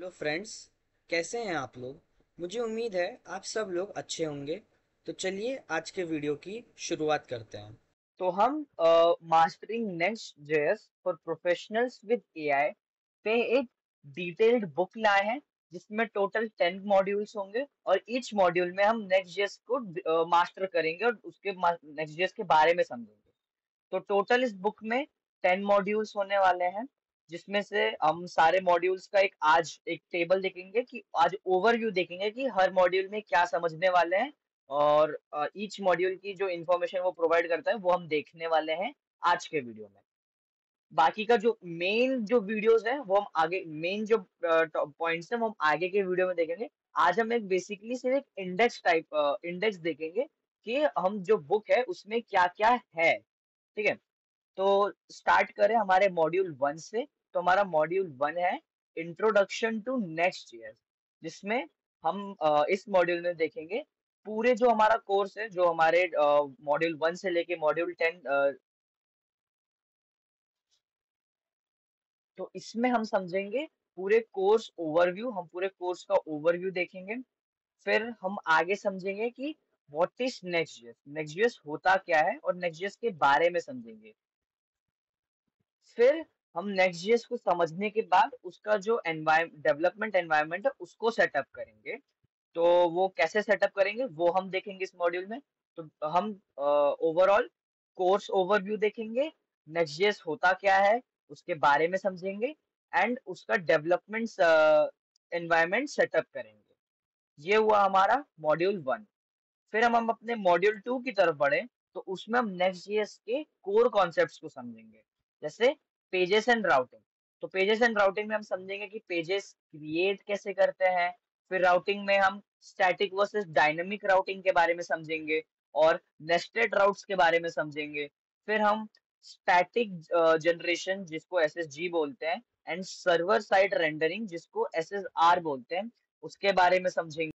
Hello friends कैसे हैं आप लोग? मुझे उम्मीद है आप सब लोग अच्छे होंगे। तो चलिए आज के वीडियो की शुरुआत करते हैं। तो हम mastering next JS for professionals with AI पे एक डिटेल्ड बुक लाए हैं जिसमें टोटल टेन मॉड्यूल्स होंगे और ईच मॉड्यूल में हम नेक्स्ट जेएस को मास्टर uh, करेंगे और उसके नेक्स्ट जेएस के बारे में समझेंगे। तो टोटल इस बुक में टेन मॉड्यूल्स होने वाले हैं। जिसमें से हम सारे मॉड्यूल्स का एक आज एक टेबल देखेंगे कि आज ओवरव्यू देखेंगे कि हर मॉड्यूल में क्या समझने वाले हैं और ईच मॉड्यूल की जो इन्फॉर्मेशन वो प्रोवाइड करता है, वो हम देखने वाले हैं आज के वीडियो में। बाकी का जो मेन जो वीडियोस है, वो हम आगे मेन जो पॉइंट्स है, वो हम आगे के वीडियो में देखेंगे। आज हम एक बेसिकली सिर्फ़ एक इंडेक्स टाइप इंडेक्स देखेंगे कि हम जो बुक है, उसमें क्या क्या है, ठीक है? तो स्टार्ट करें हमारे मॉड्यूल वन से। तो हमारा मॉड्यूल वन है इंट्रोडक्शन टू नेक्स्ट ईयर जिसमें हम इस मॉड्यूल में देखेंगे पूरे जो हमारा कोर्स है, जो हमारे मॉड्यूल वन से लेके मॉड्यूल टेन तो इसमें हम समझेंगे पूरे कोर्स ओवरव्यू हम पूरे कोर्स का ओवरव्यू देखेंगे। फिर हम आगे समझेंगे कि what is next year next year होता क्या है और नेक्स्ट ईयर के बारे में समझेंगे। फिर हम नेक्स्ट जीएस को समझने के बाद उसका जो डेवलपमेंट एनवायरमेंट है, उसको सेटअप करेंगे। तो वो कैसे सेटअप करेंगे, वो हम देखेंगे इस मॉड्यूल में। तो हम ओवरऑल कोर्स ओवरव्यू देखेंगे नेक्स्ट जीएस होता क्या है, उसके बारे में समझेंगे एंड उसका डेवलपमेंट एनवायरमेंट सेटअप करेंगे। ये हुआ हमारा मॉड्यूल वन फिर हम हम अपने मॉड्यूल टू की तरफ़ बढ़े तो उसमें हम नेक्स्ट जीएस के कोर कॉन्सेप्ट्स को समझेंगे। जैसे पेजेस एंड राउटिंग तो पेजेस एंड राउटिंग में हम समझेंगे कि पेजेस क्रिएट कैसे करते हैं, फिर राउटिंग में हम स्टैटिक वर्सेस डायनेमिक राउटिंग के बारे में समझेंगे और नेस्टेड राउट्स के बारे में समझेंगे। फिर हम स्टैटिक जनरेशन जिसको एसएसजी बोलते हैं एंड सर्वर साइड रेंडरिंग जिसको एसएसआर बोलते हैं, उसके बारे में समझेंगे।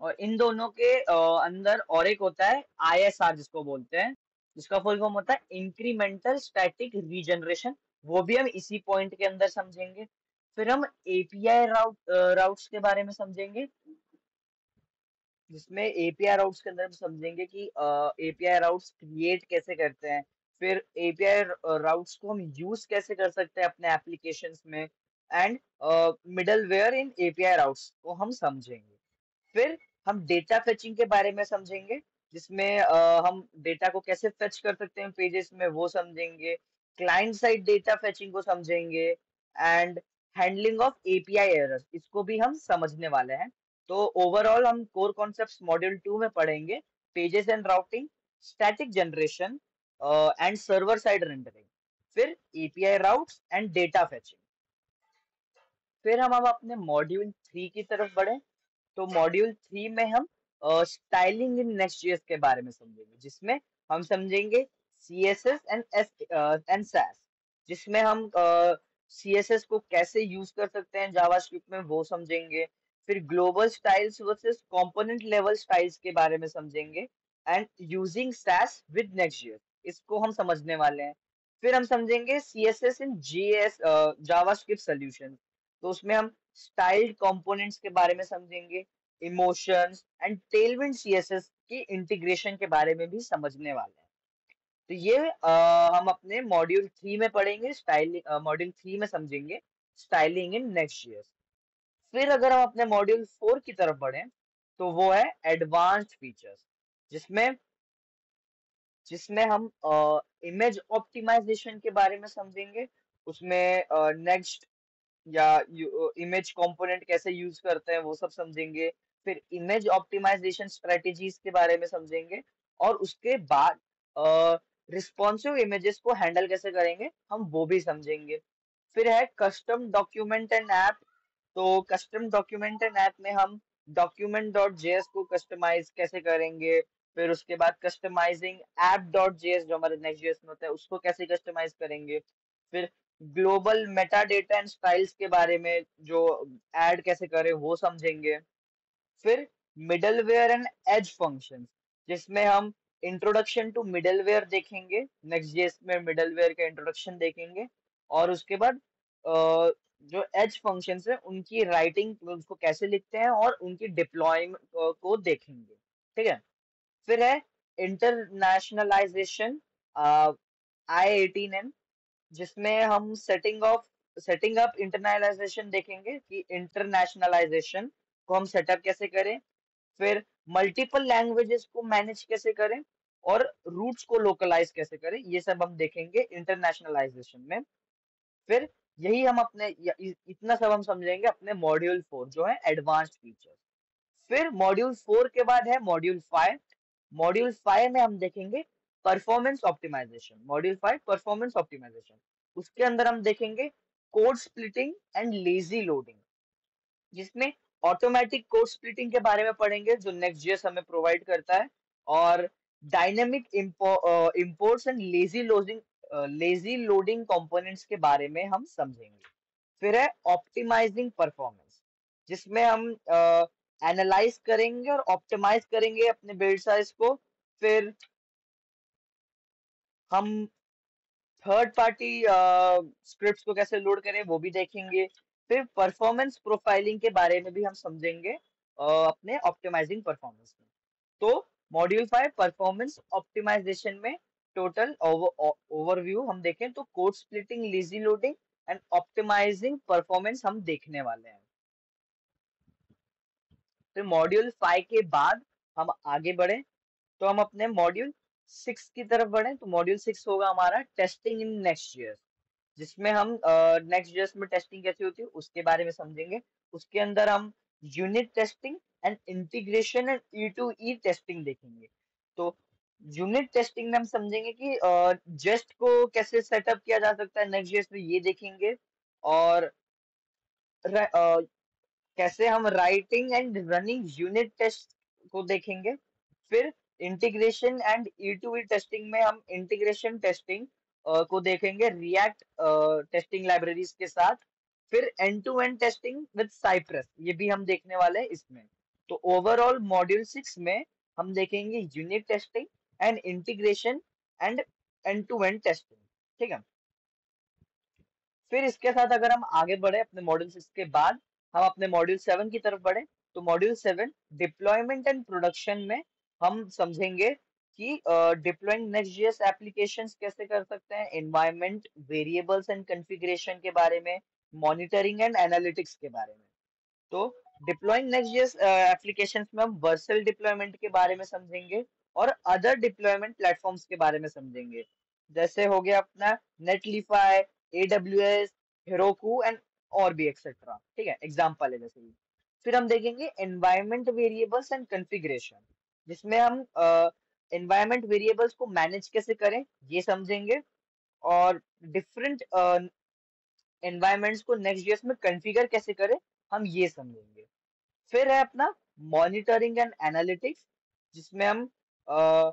और इन दोनों के अंदर और एक होता है आईएसआर जिसको बोलते हैं, जिसका फुल फॉर्म होता है इंक्रीमेंटल स्टैटिक रीजनरेशन वो भी हम इसी पॉइंट के अंदर समझेंगे। फिर हम एपीआई राउट राउट्स के बारे में समझेंगे। जिसमें एपीआई राउट्स के अंदर हम समझेंगे कि एपीआई राउट्स क्रिएट कैसे करते हैं। फिर एपीआई राउट्स को हम यूज़ कैसे कर सकते हैं अपने एप्लीकेशन में। And middleware in API routes को हम समझेंगे। फिर हम डेटा फेचिंग के बारे में समझेंगे जिसमें uh, हम डेटा को कैसे फेच कर सकते हैं पेजेस में वो समझेंगे। क्लाइंट साइड डेटा फेचिंग को समझेंगे and handling of API errors इसको भी हम समझने वाले हैं। तो ओवरऑल हम कोर कॉन्सेप्ट्स मॉड्यूल टू में पढ़ेंगे pages and routing static generation and server side rendering फिर API routes and data fetching फिर हम अब अपने मॉड्यूल थ्री की तरफ़ बढ़े। तो मॉड्यूल थ्री में हम स्टाइलिंग इन नेक्स्ट के बारे में समझेंगे, जिसमें हम समझेंगे C S S and S and Sass जिसमें हम सी एस एस को कैसे यूज़ कर सकते हैं जावास्क्रिप्ट में, वो समझेंगे। फिर global styles versus component level styles के बारे में समझेंगे। And using Sass with next year इसको हम समझने वाले हैं। फिर हम समझेंगे C S S in G S Java JavaScript solution तो उसमें हम स्टाइल्ड कंपोनेंट्स के बारे में समझेंगे इमोशंस एंड टेलविंड सीएसएस की इंटीग्रेशन के बारे में भी समझने वाले हैं। तो ये आ, हम अपने मॉड्यूल थ्री में पढ़ेंगे स्टाइलिंग मॉड्यूल थ्री में समझेंगे स्टाइलिंग इन नेक्स्ट ईयर फिर अगर हम अपने मॉड्यूल फोर की तरफ़ बढ़े तो वो है एडवांस्ड फीचर्स जिसमें जिसमें हम इमेज uh, ऑप्टिमाइजेशन के बारे में समझेंगे उसमें नेक्स्ट uh, या इमेज कंपोनेंट कैसे यूज़ करते हैं वो सब समझेंगे फिर इमेज ऑप्टिमाइजेशन स्ट्रेटेजीज के बारे में समझेंगे और उसके बाद रिस्पॉन्सिव इमेजेस को हैंडल कैसे करेंगे, हम वो भी समझेंगे। फिर है कस्टम डॉक्यूमेंट एंड ऐप तो कस्टम डॉक्यूमेंट एंड ऐप में हम डॉक्यूमेंट डॉट जेएस को कस्टमाइज कैसे करेंगे, फिर उसके बाद कस्टमाइजिंग ऐप डॉट जेएस जो हमारे नेक्स्ट जेएस में होता है, उसको कैसे कस्टमाइज करेंगे। फिर global Meta data and styles के बारे में जो ऐड कैसे करें, वो समझेंगे। फिर मिडलवेयर एंड एज फ़ंक्शंस जिसमें हम इंट्रोडक्शन टू मिडलवेयर देखेंगे नेक्स्ट जेस में मिडलवेयर का इंट्रोडक्शन देखेंगे, और उसके बाद जो एज फ़ंक्शन है, उनकी राइटिंग उसको कैसे लिखते हैं और उनकी डिप्लॉयमेंट को देखेंगे, ठीक है? फिर है इंटरनेशनलाइजेशन आई एटीन एन जिसमें हम setting of setting up internationalisation देखेंगे, कि इंटरनेशनलाइजेशन को हम सेटअप कैसे करें, फिर मल्टीपल लैंग्वेजेस को मैनेज कैसे करें और रूट्स को लोकलाइज कैसे करें, ये सब हम देखेंगे इंटरनेशनलाइजेशन में। फिर यही हम अपने इतना सब हम समझेंगे अपने मॉड्यूल फोर जो है एडवांस्ड फीचर्स फिर मॉड्यूल फोर के बाद है मॉड्यूल फाइव मॉड्यूल फाइव में हम देखेंगे performance optimization module five performance optimization उसके अंदर हम देखेंगे code splitting and lazy loading जिसमें ऑटोमेटिक कोड स्प्लिटिंग के बारे में पढ़ेंगे, जो नेक्स्ट जेएस हमें प्रोवाइड करता है। और dynamic imports and lazy loading lazy loading components के बारे में हम समझेंगे। फिर है ऑप्टिमाइजिंग परफॉर्मेंस जिसमें हम एनालाइज uh, करेंगे और ऑप्टिमाइज करेंगे अपने बिल्ड साइज़ को। फिर हम थर्ड पार्टी स्क्रिप्ट्स को कैसे लोड करें वो भी देखेंगे। फिर परफॉर्मेंस प्रोफाइलिंग के बारे में भी हम समझेंगे uh, अपने ऑप्टिमाइजिंग परफॉर्मेंस में। तो मॉड्यूल फाइव परफॉर्मेंस ऑप्टिमाइजेशन में टोटल ओवरव्यू हम देखें तो code splitting lazy loading and optimizing performance हम देखने वाले हैं। फिर मॉड्यूल फाइव के बाद हम आगे बढ़े तो हम अपने मॉड्यूल सिक्स की तरफ़ बढ़े तो मॉड्यूल सिक्स होगा हमारा टेस्टिंग इन नेक्स्ट ईयर जिसमें हम नेक्स्ट uh, ईयर्स में टेस्टिंग कैसे होती है उसके बारे में समझेंगे। उसके अंदर हम unit testing and integration and E to E testing देखेंगे। तो यूनिट टेस्टिंग में हम समझेंगे कि जस्ट को कैसे सेटअप किया जा सकता है नेक्स्ट ईयर में ये देखेंगे और uh, कैसे हम writing and running unit test को देखेंगे। फिर integration and E to E testing में हम इंटीग्रेशन टेस्टिंग को देखेंगे रिएक्ट टेस्टिंग लाइब्रेरीज के साथ। फिर end to end testing with Cypress ये भी हम देखने वाले हैं इसमें। तो ओवरऑल मॉड्यूल सिक्स में हम देखेंगे unit testing and integration and end to end testing ठीक है? फिर इसके साथ अगर हम आगे बढ़े अपने मॉड्यूल सिक्स के बाद, हम अपने मॉड्यूल सेवन की तरफ़ बढ़े तो module seven deployment and production में हम समझेंगे कि डिप्लॉइंग नेक्स्ट जेएस एप्लीकेशंस कैसे कर सकते हैं एनवायरनमेंट वेरिएबल्स एंड कॉन्फ़िगरेशन के बारे में मॉनिटरिंग एंड एनालिटिक्स के बारे में। तो डिप्लॉइंग नेक्स्ट जेएस एप्लीकेशंस में हम वर्सल डिप्लॉयमेंट के बारे में समझेंगे और अदर डिप्लॉयमेंट प्लेटफॉर्म्स के बारे में समझेंगे। जैसे हो गया अपना नेटलीफाई एडब्ल्यूएस हेरोकू एंड और भी एक्सेट्रा ठीक है? एग्जांपल है जैसे फिर हम देखेंगे एनवायरनमेंट वेरिएबल्स एंड कॉन्फ़िगरेशन जिसमें हम एनवायरनमेंट uh, वेरिएबल्स को मैनेज कैसे करें ये समझेंगे। और डिफरेंट एनवायरनमेंट्स को नेक्स्ट ईयर्स में कॉन्फ़िगर कैसे करें हम ये समझेंगे। फिर है अपना मॉनिटरिंग एंड एनालिटिक्स जिसमें हम uh,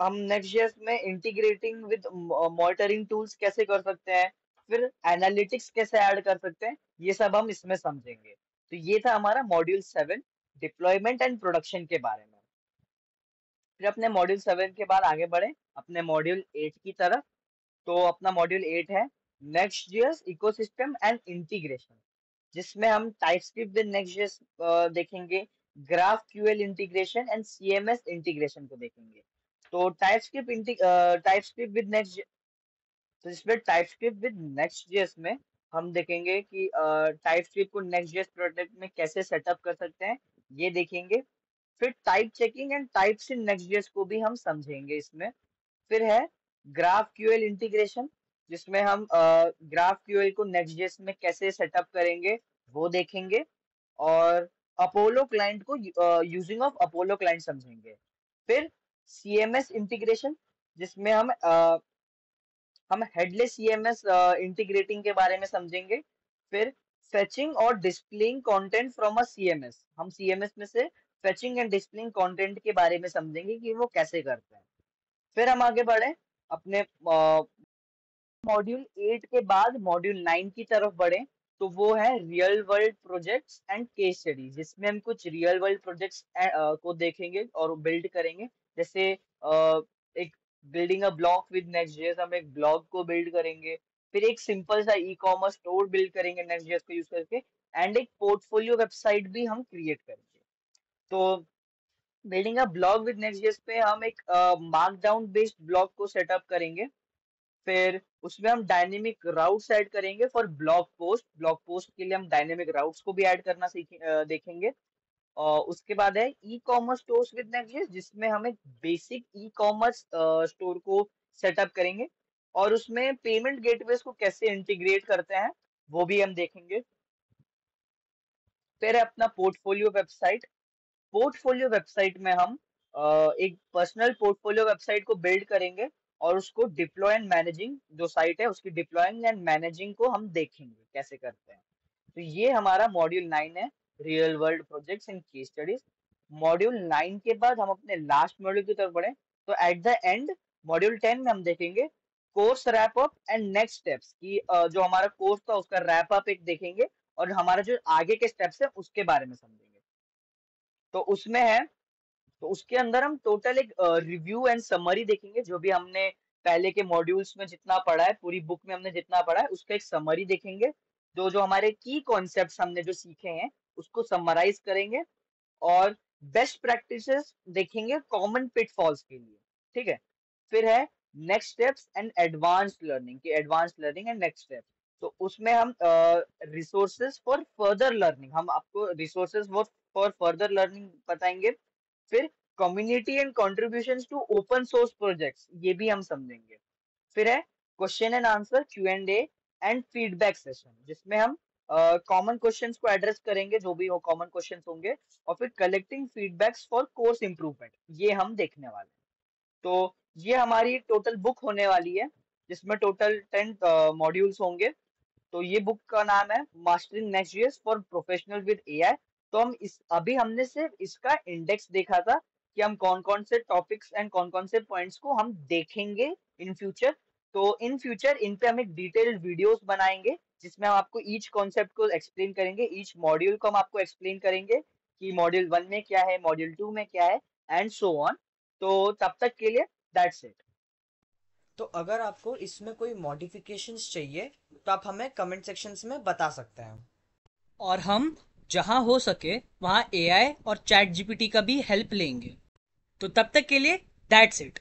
हम नेक्स्ट ईयर्स में इंटीग्रेटिंग विद मॉनिटरिंग टूल्स कैसे कर सकते हैं फिर एनालिटिक्स कैसे ऐड कर सकते हैं ये सब हम इसमें समझेंगे। तो ये था हमारा module seven deployment and production के बारे में। फिर अपने मॉड्यूल सेवन के बाद आगे बढ़े अपने मॉड्यूल एट की तरफ़। तो अपना मॉड्यूल एट है next JS ecosystem and integration जिसमें हम टाइपस्क्रिप्ट विद नेक्स्ट जीएस देखेंगे GraphQL integration and CMS integration को देखेंगे। तो टाइपस्क्रिप्ट टाइपस्क्रिप्ट विद नेक्स्ट तो इसमें टाइपस्क्रिप्ट विद नेक्स्ट जेएस में हम देखेंगे कि टाइपस्क्रिप्ट को नेक्स्ट जेएस प्रोजेक्ट में कैसे सेटअप कर सकते हैं, ये देखेंगे। फिर type checking and types in next JS को भी हम समझेंगे इसमें। फिर है ग्राफ क्यूएल इंटीग्रेशन जिसमें हम ग्राफ क्यूएल को नेक्स्ट जेएस में कैसे सेटअप करेंगे वो देखेंगे और अपोलो क्लाइंट को यूजिंग ऑफ़ अपोलो क्लाइंट समझेंगे। फिर सीएमएस इंटीग्रेशन जिसमें हम uh, हम हेडलेस सीएमएस इंटीग्रेटिंग के बारे में समझेंगे। फिर फेचिंग और displaying content from a CMS हम सीएमएस में से फेचिंग एंड डिस्प्लेइंग कंटेंट के बारे में समझेंगे कि वो कैसे करते हैं। फिर हम आगे बढ़े अपने मॉड्यूल एट के बाद मॉड्यूल नाइन की तरफ़ बढ़े तो वो है real world projects and case studies जिसमें हम कुछ रियल वर्ल्ड प्रोजेक्ट्स को देखेंगे और बिल्ड करेंगे। जैसे एक building a blog with next JS हम एक ब्लॉक को बिल्ड करेंगे, फिर एक सिंपल सा ई कॉमर्स स्टोर बिल्ड करेंगे नेक्स्ट को यूज़ करके एंड एक पोर्टफोलियो वेबसाइट भी हम क्रिएट करेंगे। तो building a blog with next पे हम एक मार्कडाउन बेस्ड ब्लॉग को सेटअप करेंगे। फिर उसमें हम डायनेमिक राउट्स ऐड करेंगे for blog post blog post के लिए हम डायनेमिक राउट्स को भी ऐड करना देखेंगे। और उसके बाद है e commerce store with next जिसमें हम एक बेसिक ई कॉमर्स स्टोर को सेटअप करेंगे और उसमें पेमेंट गेटवेज को कैसे इंटीग्रेट करते हैं, वो भी हम देखेंगे। फिर अपना पोर्टफोलियो वेबसाइट पोर्टफोलियो वेबसाइट में हम एक पर्सनल पोर्टफोलियो वेबसाइट को बिल्ड करेंगे। और उसको डिप्लॉय एंड मैनेजिंग जो साइट है, उसकी डिप्लॉइंग एंड मैनेजिंग को हम देखेंगे, कैसे करते हैं। तो ये हमारा मॉड्यूल नाइन है real world projects and case studies module nine के बाद हम अपने लास्ट मॉड्यूल की तरफ़ बढ़े तो at the end module ten में हम देखेंगे course wrap up and next steps की जो हमारा कोर्स था, उसका रैप अप एक देखेंगे, और हमारा जो आगे के स्टेप्स है, उसके बारे में समझेंगे। तो उसमें है तो उसके अंदर हम टोटल एक रिव्यू एंड समरी देखेंगे, जो भी हमने पहले के मॉड्यूल्स में जितना पढ़ा है, पूरी बुक में हमने जितना पढ़ा है, उसका एक समरी देखेंगे। जो जो हमारे की कॉन्सेप्ट हमने जो सीखे हैं, उसको समराइज करेंगे और बेस्ट प्रैक्टिसेस देखेंगे कॉमन पिटफॉल्स के लिए, ठीक है? फिर है next steps and advanced learning की लर्निंग एंड नेक्स्ट स्टेप तो उसमें हम रिसोर्सेज फॉर फर्दर लर्निंग हम आपको रिसोर्सेज फॉर फर्दर लर्निंग बताएँगे। फिर community and contribution to open source projects ये भी हम समझेंगे। फिर है question and answer Q and A and feedback session जिसमें हम कॉमन uh, क्वेश्चंस को एड्रेस करेंगे जो भी हो कॉमन क्वेश्चंस होंगे और फिर collecting feedbacks for course improvement ये हम देखने वाले हैं। तो ये हमारी टोटल बुक होने वाली है जिसमें टोटल टेन मॉड्यूल्स होंगे। तो ये बुक का नाम है mastering next for professional with AI तो हम इस अभी हमने सिर्फ़ इसका इंडेक्स देखा था कि हम कौन कौन से टॉपिक्स एंड कौन कौन से पॉइंट्स को हम देखेंगे इन फ्यूचर तो इन फ्यूचर इन पे हम एक डिटेल्ड वीडियोस बनाएँगे जिसमें हम आपको ईच कॉन्सेप्ट को एक्सप्लेन करेंगे ईच मॉड्यूल को हम आपको एक्सप्लेन करेंगे कि मॉड्यूल वन में क्या है मॉड्यूल टू में क्या है एंड सो ऑन तो तब तक के लिए दैट्स इट तो अगर आपको इसमें कोई मॉडिफिकेशंस चाहिए तो आप हमें कमेंट सेक्शंस में बता सकते हैं। और हम जहाँ हो सके, वहाँ एआई और चैट जीपीटी का भी हेल्प लेंगे। तो तब तक के लिए दैट्स इट